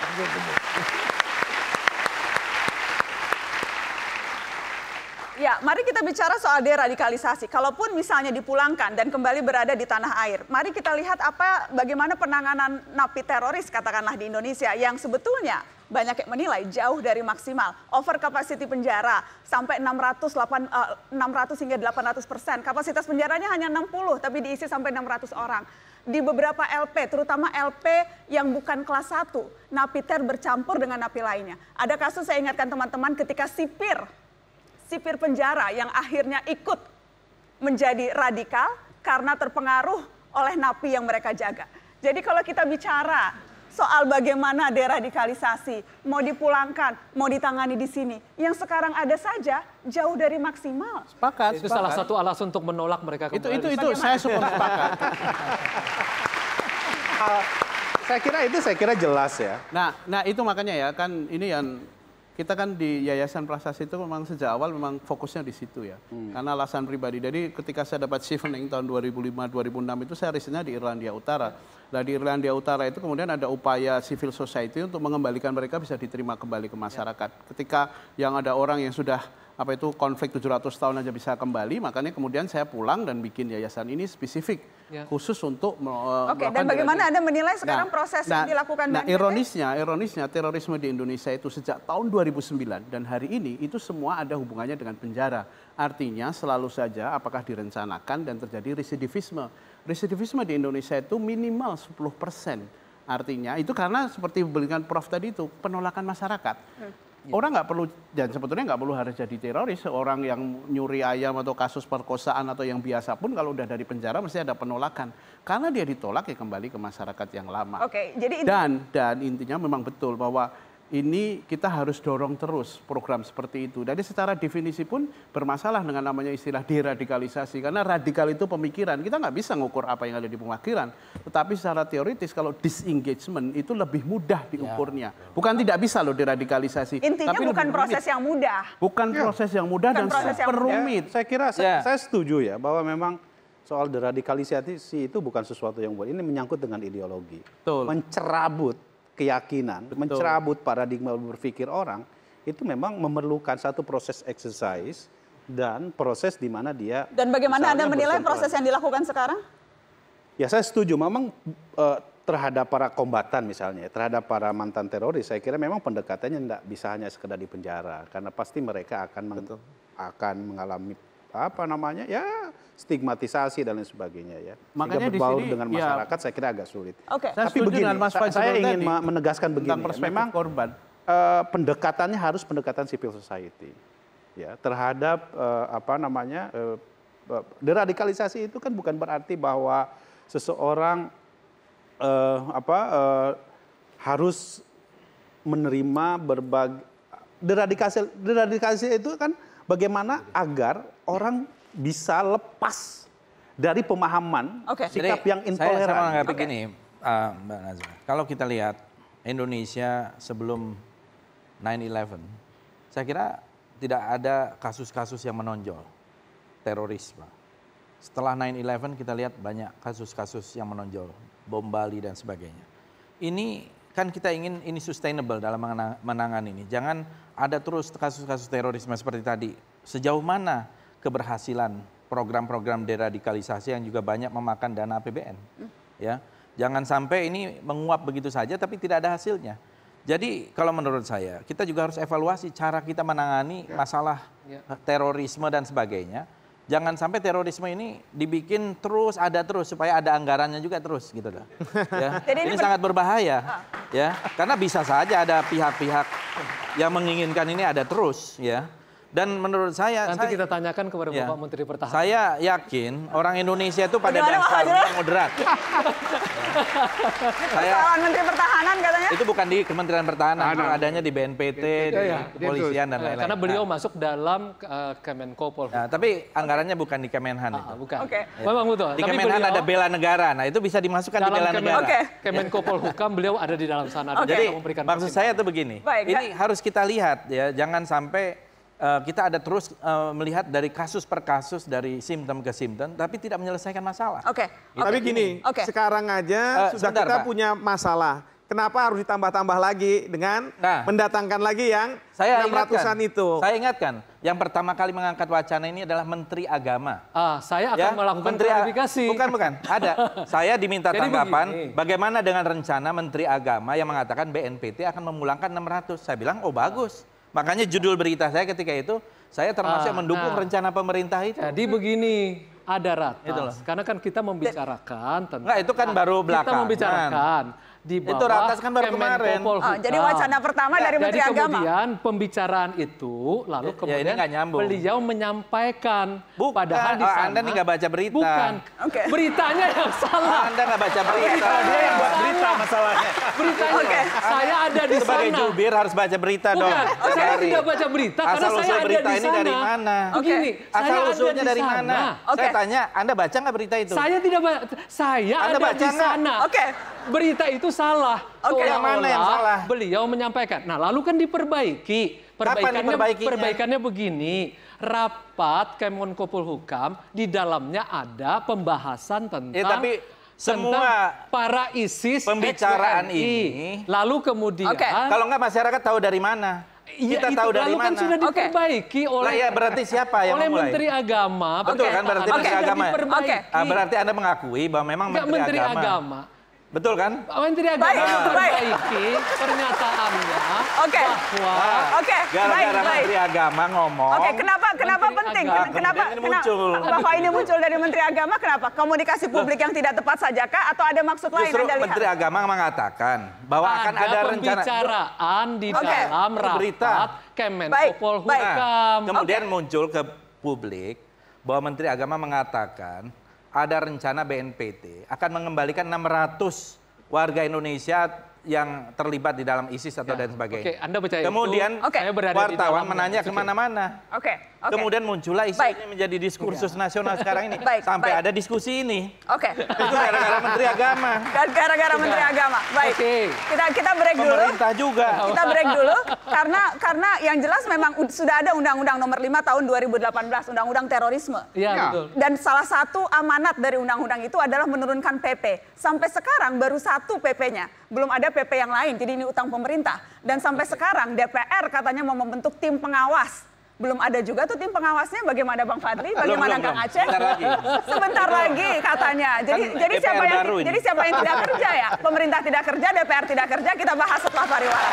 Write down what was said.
谢谢，谢谢，谢。Ya, mari kita bicara soal deradikalisasi. Kalaupun misalnya dipulangkan dan kembali berada di tanah air, mari kita lihat apa bagaimana penanganan napi teroris katakanlah di Indonesia yang sebetulnya banyak yang menilai jauh dari maksimal. Over capacity penjara sampai 600, 8, uh, 600 hingga 800 persen. Kapasitas penjaranya hanya 60 tapi diisi sampai 600 orang. Di beberapa LP, terutama LP yang bukan kelas 1, napi ter bercampur dengan napi lainnya. Ada kasus saya ingatkan teman-teman ketika sipir sipir penjara yang akhirnya ikut menjadi radikal karena terpengaruh oleh napi yang mereka jaga. Jadi kalau kita bicara soal bagaimana deradikalisasi, mau dipulangkan, mau ditangani di sini, yang sekarang ada saja jauh dari maksimal. Sepakat. Itu sepakat. salah satu alasan untuk menolak mereka Itu kembali. itu itu saya super sepakat. Saya kira itu saya kira jelas ya. Nah, nah itu makanya ya kan ini yang kita kan di Yayasan Prasasti itu memang sejak awal memang fokusnya di situ ya. Karena alasan pribadi. Jadi ketika saya dapat shifting tahun 2005-2006 itu saya risetnya di Irlandia Utara. Nah di Irlandia Utara itu kemudian ada upaya civil society untuk mengembalikan mereka bisa diterima kembali ke masyarakat. Ketika yang ada orang yang sudah apa itu konflik 700 tahun aja bisa kembali, makanya kemudian saya pulang dan bikin yayasan ini spesifik Ya. khusus untuk me- Oke, dan bagaimana. Anda menilai sekarang proses yang dilakukan Nah, BNPT? ironisnya, ironisnya terorisme di Indonesia itu sejak tahun 2009 dan hari ini itu semua ada hubungannya dengan penjara. Artinya selalu saja apakah direncanakan dan terjadi residivisme. Residivisme di Indonesia itu minimal 10 persen. Artinya itu karena seperti dengan Prof tadi itu penolakan masyarakat. Orang nggak perlu dan sebetulnya nggak perlu harus jadi teroris. Orang yang nyuri ayam atau kasus perkosaan atau yang biasa pun kalau udah dari penjara mesti ada penolakan. Karena dia ditolak ya kembali ke masyarakat yang lama. Oke, jadi itu- dan dan intinya memang betul bahwa ini kita harus dorong terus program seperti itu. Jadi secara definisi pun bermasalah dengan namanya istilah deradikalisasi karena radikal itu pemikiran. Kita nggak bisa ngukur apa yang ada di pemikiran. Tetapi secara teoritis kalau disengagement itu lebih mudah diukurnya. Bukan tidak bisa loh deradikalisasi. intinya tapi bukan proses rumit. yang mudah. bukan proses yang mudah Bukan dan proses yang super rumit. Ya, saya kira saya, Ya. saya setuju ya bahwa memang soal deradikalisasi itu bukan sesuatu yang buat ini menyangkut dengan ideologi. Betul. Mencerabut keyakinan, mencerabut paradigma berpikir orang itu memang memerlukan satu proses exercise dan proses di mana dia Dan bagaimana Anda menilai proses yang dilakukan sekarang? Ya saya setuju, memang eh, terhadap para kombatan misalnya, terhadap para mantan teroris, saya kira memang pendekatannya tidak bisa hanya sekedar di penjara, karena pasti mereka akan meng- akan mengalami apa namanya ya stigmatisasi dan lain sebagainya ya. Makanya Sehingga di sini, dengan ya- masyarakat saya kira agak sulit. Oke. Saya Tapi begini, dengan Mas sa- Faisal saya ingin tadi menegaskan begini, tentang ya. perspektif memang korban. eh, pendekatannya harus pendekatan civil society ya terhadap eh, apa namanya eh, eh, deradikalisasi itu kan bukan berarti bahwa seseorang eh, apa eh, harus menerima berbagai deradikalisasi deradikalisasi itu kan bagaimana agar orang bisa lepas dari pemahaman Oke. sikap Jadi, yang Saya, saya intoleran. menanggapi Oke. gini, uh, Mbak Nazma. Kalau kita lihat Indonesia sebelum 9/11, saya kira tidak ada kasus-kasus yang menonjol terorisme. Setelah 9/11 kita lihat banyak kasus-kasus yang menonjol, bom Bali dan sebagainya. Ini kan kita ingin ini sustainable dalam menang- menangani ini. Jangan ada terus kasus-kasus terorisme seperti tadi. Sejauh mana keberhasilan program-program deradikalisasi yang juga banyak memakan dana APBN? Ya, jangan sampai ini menguap begitu saja tapi tidak ada hasilnya. Jadi kalau menurut saya kita juga harus evaluasi cara kita menangani masalah Ya. terorisme dan sebagainya. Jangan sampai terorisme ini dibikin terus ada terus supaya ada anggarannya juga terus gitu loh. Ya. Jadi ini ini sangat berbahaya ya karena bisa saja ada pihak-pihak yang menginginkan ini ada terus ya. Dan menurut saya Nanti saya- kita tanyakan kepada Ya. Bapak Menteri Pertahanan. Saya yakin orang Indonesia itu pada Bagaimana, Pak dasarnya moderat. saya Persoalan Menteri Pertahanan katanya. itu bukan di Kementerian Pertahanan, itu adanya di BNPT, di ya. kepolisian dan Eh, lain-lain. Karena beliau Nah, masuk dalam eh, Kemenko Polhukam. nah, tapi anggarannya bukan di Kemenhan itu. Ah, bukan. Oke. Memang betul. Di Tapi Kemenhan beliau ada bela negara. Nah, itu bisa dimasukkan di bela Kemen- negara. Oke. Kemenko Polhukam beliau ada di dalam sana. dan Jadi maksud saya tuh begini. Baik, ini harus kita lihat ya, jangan sampai eh, kita ada terus eh, melihat dari kasus per kasus dari simptom ke simptom tapi tidak menyelesaikan masalah. Oke. Tapi gini, Oke. sekarang aja Eh, sudah sebentar, kita Pak. punya masalah. Kenapa harus ditambah-tambah lagi dengan Nah. mendatangkan lagi yang Saya 600-an ingatkan, itu? Saya ingatkan, yang pertama kali mengangkat wacana ini adalah Menteri Agama. Ah, saya akan melakukan Ya, Menteri A- klarifikasi. Bukan, bukan. Ada. Saya diminta Jadi tanggapan begini. bagaimana dengan rencana Menteri Agama yang mengatakan BNPT akan memulangkan 600. Saya bilang, oh bagus. Makanya judul berita saya ketika itu, saya termasuk Ah, mendukung nah. rencana pemerintah itu. Jadi begini, ada ratas. Itu loh. Karena kan kita membicarakan tentang Enggak, itu kan baru Kita belakangan. membicarakan di bawah Itu ratas kan baru kemarin. Polhukam. Oh, jadi wacana pertama dari Jadi Menteri Agama. kemudian pembicaraan itu lalu Ya, ya, kemudian ini nyambung. beliau menyampaikan Bukan. padahal di Oh, sana Anda nih nggak baca berita. Bukan. Oke. Beritanya yang salah. Anda nggak baca berita. Dia yang buat berita masalahnya. Beritanya Oke. saya ada di Sebagai sana. jubir harus baca berita dong. Bukan, Setiap saya hari. tidak baca berita karena Asal saya usul ada berita di ini sana. dari mana? Begini, saya Asal ada usulnya di dari sana. mana? Oke. Saya tanya, Anda baca nggak berita itu? Saya tidak ba- saya Anda ada baca di sana. Oke. Berita itu salah. Oke. Yang mana yang salah? Beliau menyampaikan. Nah, lalu kan diperbaiki. Perbaikannya perbaikannya begini. Rapat Kemenko Polhukam di dalamnya ada pembahasan tentang Ya, tapi semua para ISIS pembicaraan ex-WNI. ini- lalu kemudian Oke. Kalau nggak masyarakat tahu dari mana? Iya, Kita itu tahu dari lalu kan mana? sudah Oke. diperbaiki oleh Lah ya berarti siapa yang oleh memulai? Menteri Agama. Betul kan, berarti Pernyataan Menteri sudah Agama ya? diperbaiki. Oke. Ah, berarti Anda mengakui bahwa memang Menteri, Menteri Agama. Betul kan? Menteri Agama Baik, memperbaiki pernyataannya Oke. bahwa Oke, baik, Gara-gara baik. Menteri Agama ngomong. Oke, kenapa kenapa Menteri penting? Agama. Ken- Kenapa ini kenapa muncul. bahwa ini muncul dari Menteri Agama? Kenapa? Komunikasi publik yang tidak tepat saja kah atau ada maksud lain Justru Anda lihat? Menteri Agama mengatakan bahwa akan ada rencana. pembicaraan di Oke. dalam Berita. rapat Kemenko Baik, baik. Polhukam. Nah, kemudian muncul ke publik bahwa Menteri Agama mengatakan ada rencana BNPT akan mengembalikan 600 warga Indonesia yang terlibat di dalam ISIS atau dan sebagainya. Oke, Anda percaya itu? Kemudian berada di wartawan menanya ke mana-mana. Oke, oke. Kemudian muncullah isu Baik. ini menjadi diskursus nasional sekarang ini. Baik, Sampai baik. ada diskusi ini. Oke. Itu gara-gara Menteri Agama. Gara-gara Menteri Agama. Baik. Oke. Kita kita break dulu. Pemerintah juga. Kita break dulu karena karena yang jelas memang ud- sudah ada Undang-Undang Nomor 5 Tahun 2018, Undang-Undang Terorisme. Iya, betul. Dan salah satu amanat dari undang-undang itu adalah menurunkan PP. Sampai sekarang baru satu PP-nya, belum ada PP yang lain. Jadi ini utang pemerintah. Dan sampai sekarang DPR katanya mau membentuk tim pengawas. Belum ada juga tuh tim pengawasnya. Bagaimana Bang Fadli? Bagaimana belum, Kang. Aceh? Sebentar lagi. Sebentar lagi katanya. Jadi Kan jadi DPR siapa yang ini. jadi siapa yang tidak kerja ya? Pemerintah tidak kerja, DPR tidak kerja. Kita bahas setelah pariwara.